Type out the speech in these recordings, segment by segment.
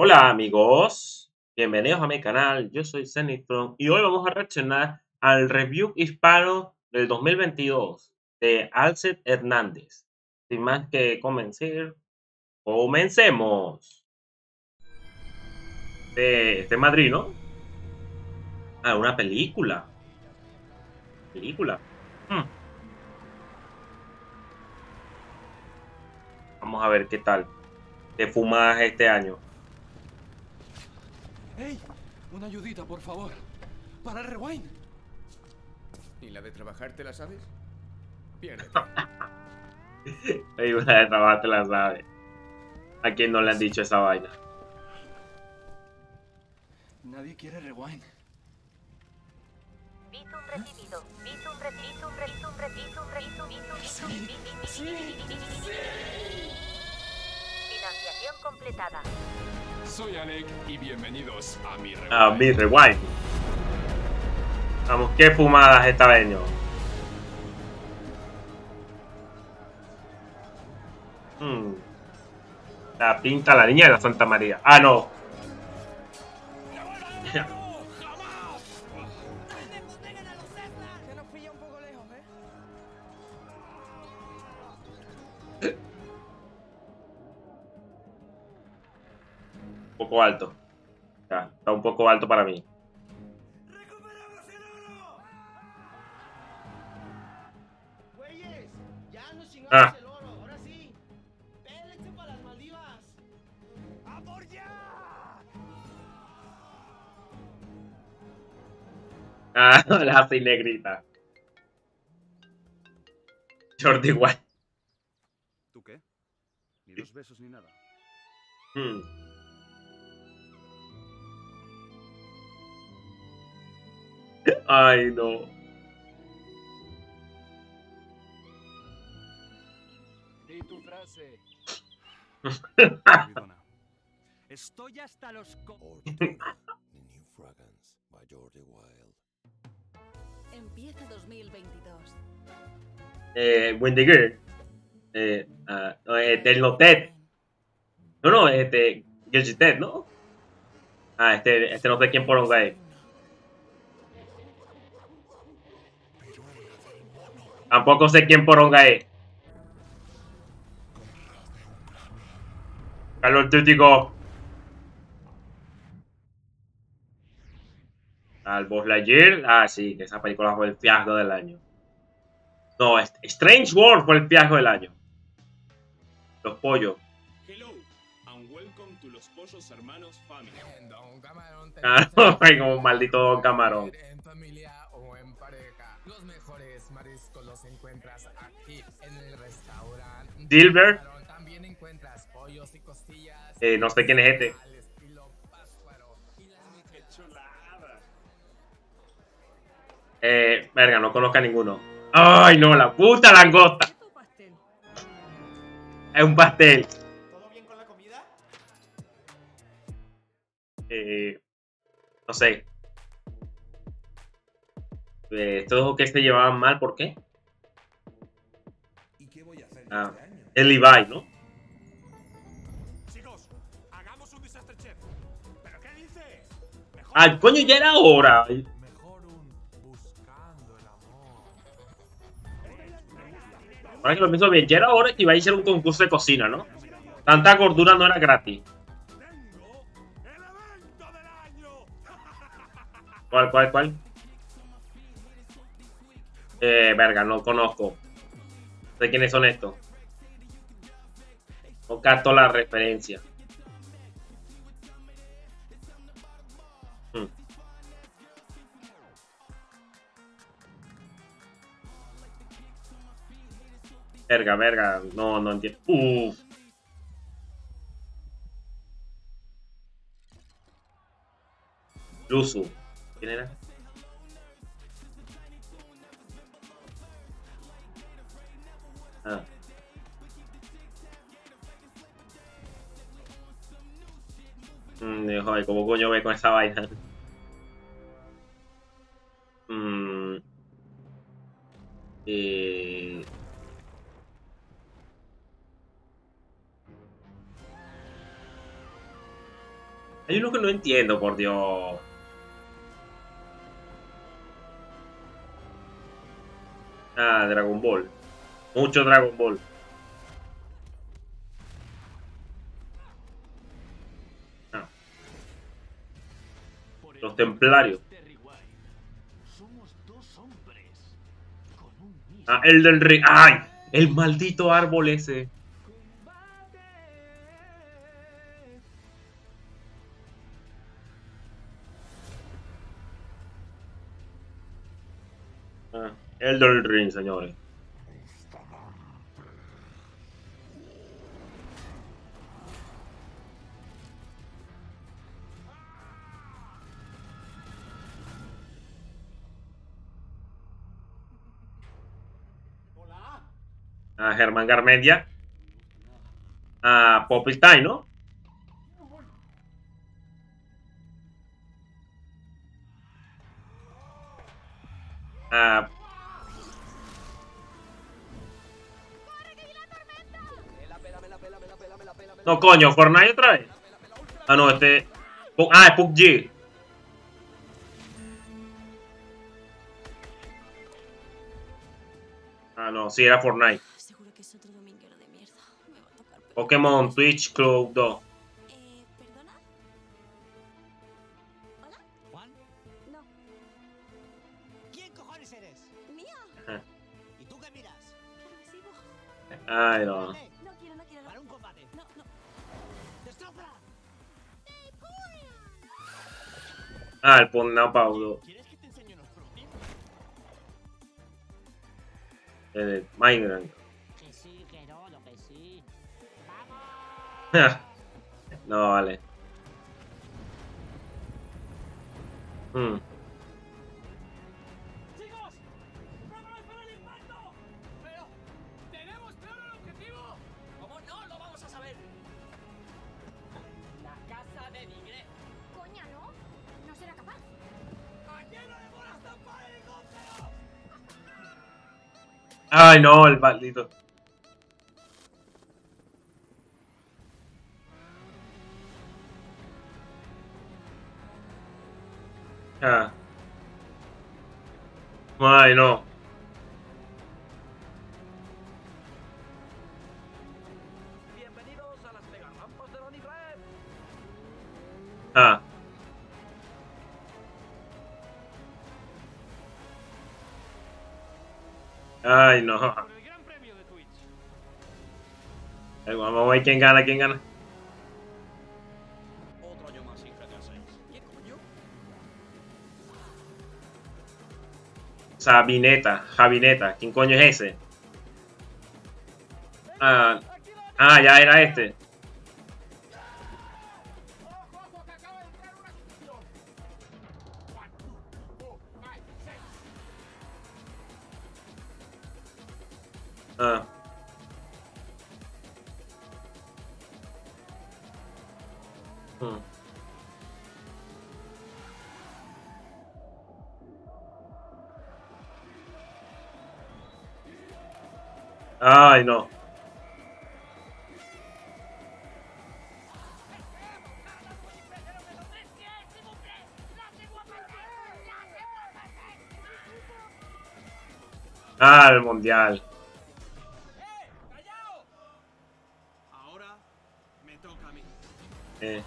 Hola amigos, bienvenidos a mi canal, yo soy Zenitron y hoy vamos a reaccionar al review hispano del 2022 de Alcet Hernández. Sin más que comenzar, comencemos. De, de Madrid, ¿no? Ah, una película. Película. Hmm. Vamos a ver qué tal. ¿Qué fumas este año? ¡Ey! Una ayudita, por favor. Para el rewind. ¿Y la de trabajar te la sabes? Piérdete. Ahí una de trabajo te la sabe. ¿A quién no le han dicho esa vaina? Nadie quiere rewind. Financiación completada. Soy Alec y bienvenidos a mi rewind. A mi rewind. Vamos, qué fumadas esta vez. Hmm. La pinta la niña de la Santa María. Ah, no. Poco alto. Ya, está un poco alto para mí. Güeyes, ya nos chingamos Ah. el oro, ahora sí. Pélense para las Maldivas. ¡A por ya! Ah, la así negrita. Jordi White. ¿Tú qué? Ni dos besos ni nada. Hmm. Ay, no. Di tu frase. Estoy hasta los co... Orchid, the New Fragrance by Jordi Wild. Empieza 2022. Eh, Wendy Girl. Eh, ah, no, eh, Telnotet. No, no, este. Guilty Ted, ¿no? Ah, este, este no sé quién poronga es. Tampoco sé quién poronga es. Carlos Títico. Al Buzz Lightyear. Ah, sí, que esa película fue el fiasco del año. No, es- Strange World fue el fiasco del año. Los pollos. Hello and welcome to los Pollos Hermanos Family. Don Camarón, te Ah, como un maldito Don Camarón. Restaurante. Silver. Camarón. También encuentras pollos y costillas. Eh, no sé quién es este. Eh, verga, no conozco a ninguno. Ay, no, la puta langosta. Es un pastel. ¿Todo bien con la comida? Eh, no sé. Eh, estos que se llevaban mal, ¿por qué? ¿Y qué voy a hacer yo Ah. El Levi, ¿no? Chicos, hagamos un desastre chef. ¿Pero qué dices? Mejor Ah, coño, ya era hora. Mejor un buscando el amor. Ahora que lo pienso bien, ya era hora que iba a ir a un concurso de cocina, ¿no? Tanta gordura no era gratis. ¿Cuál, cuál, cuál? Eh, verga, no conozco. No sé quiénes son estos. Capto la referencia. Hmm. Verga, verga, no, no entiendo. Uf. Luzu. ¿Quién era? Mm, joder, ¿cómo coño ve con esa vaina? Mm. Eh. Hay uno que no entiendo, por Dios. Ah, Dragon Ball. Mucho Dragon Ball. Los templarios. Ah, el del rey. ¡Ay! El maldito árbol ese. Ah, el del ring, señores. A Germán Garmendia. A Poppy Time, ¿no? A No, coño, Fortnite otra vez. Ah, no, este. Ah, es PUBG. Ah, no, sí, era Fortnite. Seguro que es otro dominguero de mierda. Me va a tocar. pero- Pokémon Twitch Club 2. Eh, ¿perdona? ¿Hola? ¿Juan? No. ¿Quién cojones eres? ¿Mía? ¿Y tú qué miras? Ay, no. No quiero, no quiero. para un combate. No, no. ¡Destroza! Ah, el Ponna Paulo. ¿Quieres que te enseñe unos pro tips? El Minecraft. no, vale. Hmm. ¡Chicos! ¡Preparaos para el impacto! ¡Pero! ¡Tenemos claro el objetivo! ¿Cómo no lo vamos a saber? La casa de Nigre. Coña, ¿no? No será capaz. ¡A lleno de bolas tampar el helicóptero! Ay, no, el maldito. Ah. Ay, no. Bienvenidos a las de. Ah. Ay, no. Ay, Vamos a ver quién gana, quién gana. Sabineta, Javineta. ¿Quién coño es ese? Ah, ah, ya era este. Ay, no. Ah, el mundial. Ahora me toca a mí. Eh.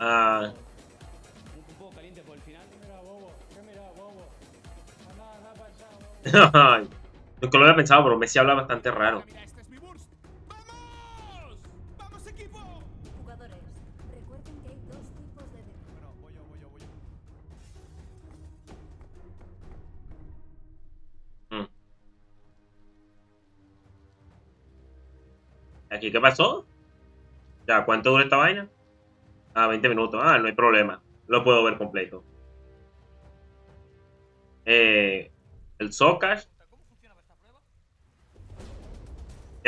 Ah. Un poco caliente por el final. ¿Qué mira, bobo? ¿Qué mira, bobo? Nada, nada pasado, bobo. Nunca lo había pensado, pero Messi habla bastante raro. Mira, es mi burst. ¡Vamos! ¡Vamos, equipo! Jugadores, recuerden que hay dos tipos de dedo. Bueno, voy yo, voy yo, voy yo. ¿Aquí qué pasó? Ya, ¿cuánto dura esta vaina? Ah, 20 minutos. Ah, no hay problema. Lo puedo ver completo. Eh, el Socas.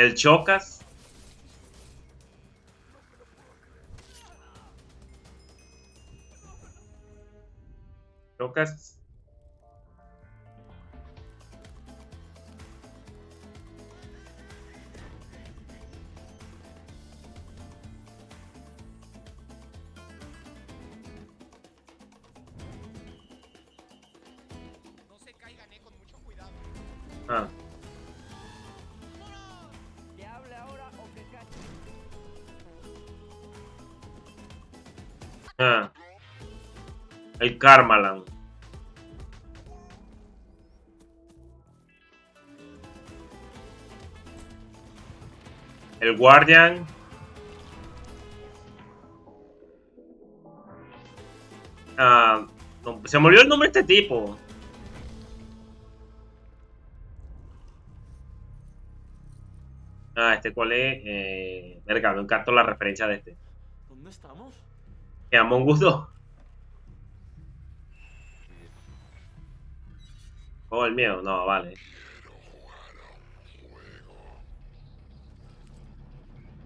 El Chocas. Chocas. El Karmalan. El Guardian. Ah, no, se me olvidó el nombre de este tipo. Ah, este cuál es. Eh, verga, me encantó la referencia de este. ¿Dónde estamos? Que Among Us 2. Oh, el miedo, no, vale.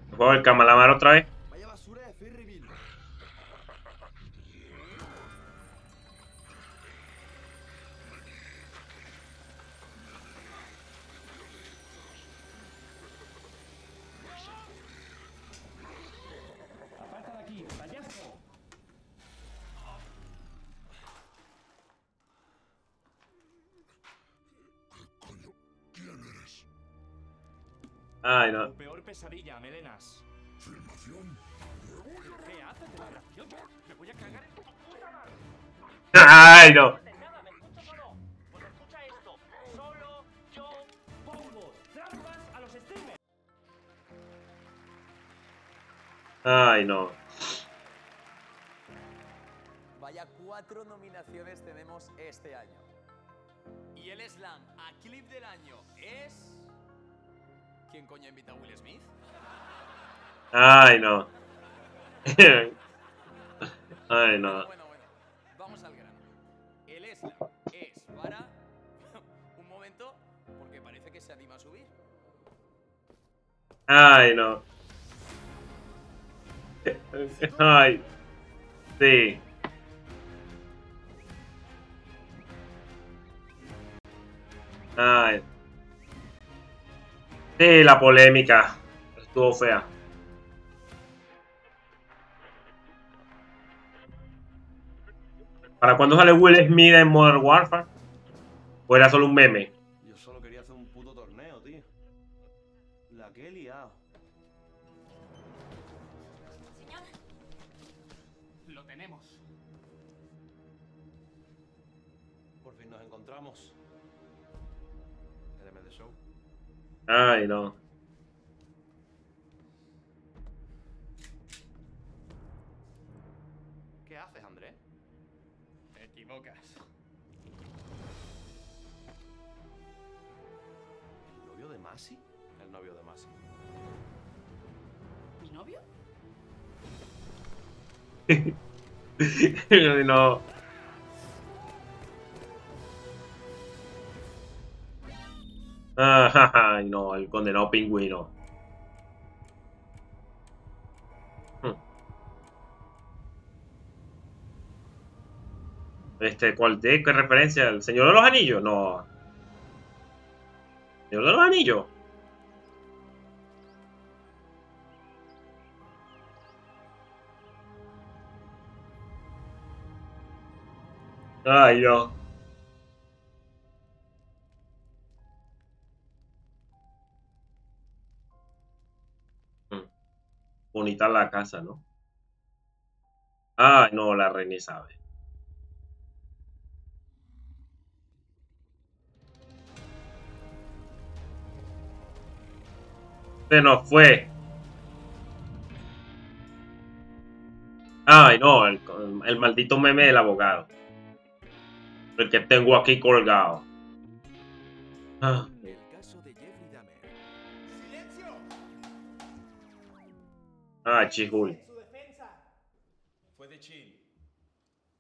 Juego el Camalamar otra vez. Ay, no. Tu peor pesadilla, Melenas. ¿Filmación? ¿Qué haces de la grabación? Me voy a cagar en tu puta madre. Ay, no. Pues. Ay, no. Vaya cuatro nominaciones tenemos este año. Y el slam a clip del año es... ¿Quién coño invita a Will Smith? Ay, no. Ay, no. Bueno, bueno, vamos al grano. El slam es para... Un momento, porque parece que se anima a subir. Ay, no. Ay. Sí. Ay. Sí, la polémica. Estuvo fea. ¿Para cuándo sale Will Smith en Modern Warfare? ¿O era solo un meme? Yo solo quería hacer un puto torneo, tío. La que he liado. Señor, Lo tenemos. Por fin nos encontramos. LMD Show. Ay, no. ¿Qué haces, André? Te equivocas. ¿El novio de Masi? El novio de Masi. ¿Mi novio? no. Ah, no, el condenado pingüino. Hmm. Este, ¿cuál de qué referencia? ¿El Señor de los Anillos? No. ¿Señor de los Anillos? Ay, no. Bonita la casa, ¿no? Ay, no, la reina Isabel. Se nos fue. Ay, no, el, el maldito meme del abogado. El que tengo aquí colgado. Ah, ah chijul. Su defensa. Fue de chill.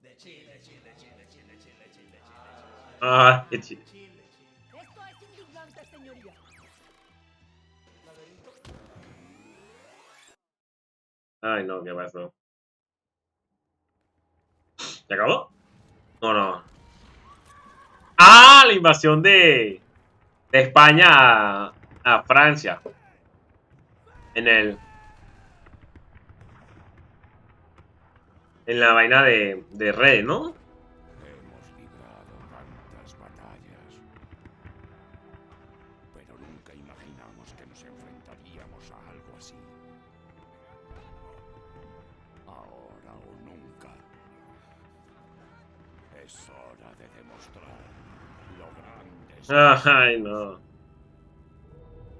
De chill, de chill, de chill, de chill, de chill, de chill. Ah, qué chi- Chill, de chill. Esto es indignante, señoría. Ay, no, ¿qué pasó? ¿Se acabó? No, no. ¡Ah! La invasión de, de España a, a Francia. En el. en la vaina de, de Re, ¿no? Hemos librado tantas batallas, pero nunca imaginamos que nos enfrentaríamos a algo así. Ahora o nunca. Es hora de demostrar lo grande. Ay, no.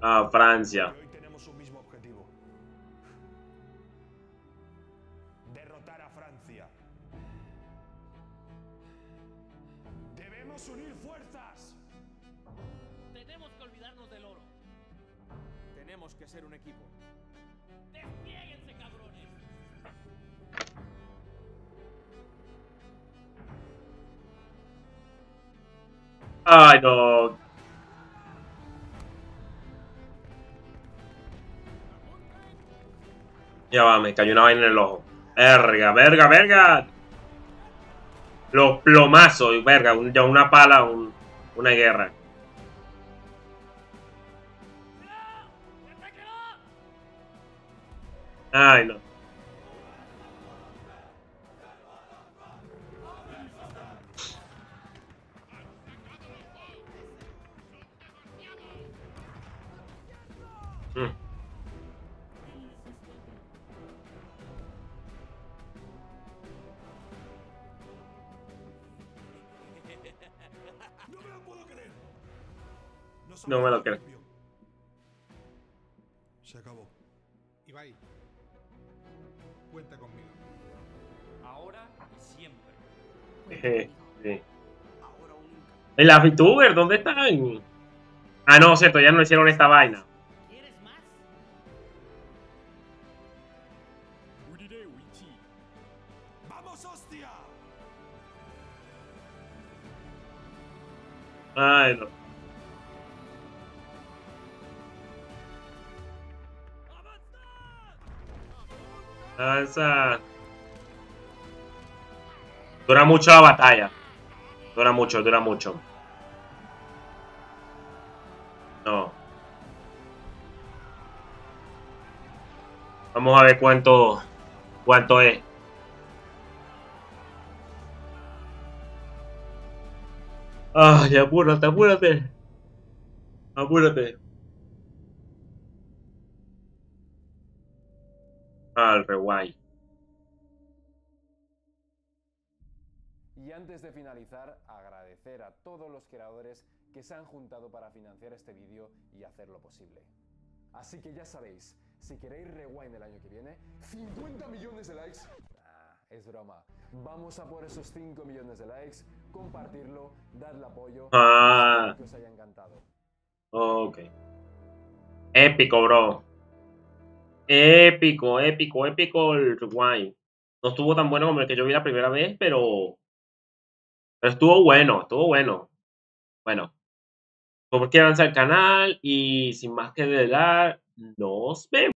Ah, Francia. Debemos unir fuerzas. Tenemos que olvidarnos del oro. Tenemos que ser un equipo. ¡Desplieguense, cabrones! Ay, no. Ya va, me cayó una vaina en el ojo. Verga, verga, verga. Los plomazos, verga, ya una pala, un- una guerra. Ay, no. Sí. ¿Y las dónde están? Ah, no, cierto, ya no hicieron esta vaina. Ay, no. Dura mucho la batalla. Dura mucho, dura mucho. No. Vamos a ver cuánto cuánto es. Ay, apúrate, apúrate. Apúrate. Al rewind. Y antes de finalizar, agradecer a todos los creadores que se han juntado para financiar este vídeo y hacerlo posible. Así que ya sabéis, si queréis rewind el año que viene, 50 millones de likes. Ah, es broma. Vamos a por esos 5 millones de likes, compartirlo, darle apoyo. Ah. Que os haya encantado. Ok. Épico, bro. Épico, épico, épico el rewind. No estuvo tan bueno como el que yo vi la primera vez, pero. Pero estuvo bueno, estuvo bueno. Bueno. Suscríbanse al canal y sin más que dar, nos vemos.